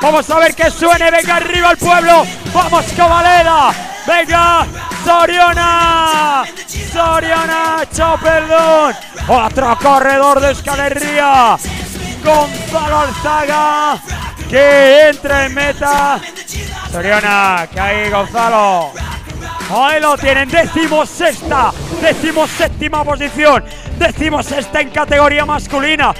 Vamos a ver que suene, venga arriba el pueblo. Vamos Cabalera, venga Soriona. Soriona, chao, perdón. Otro corredor de escalería. Gonzalo Alzaga que entra en meta. Soriona, que ahí Gonzalo. Ahí lo tienen, décimo sexta, décimo séptima posición, décimo sexta en categoría masculina.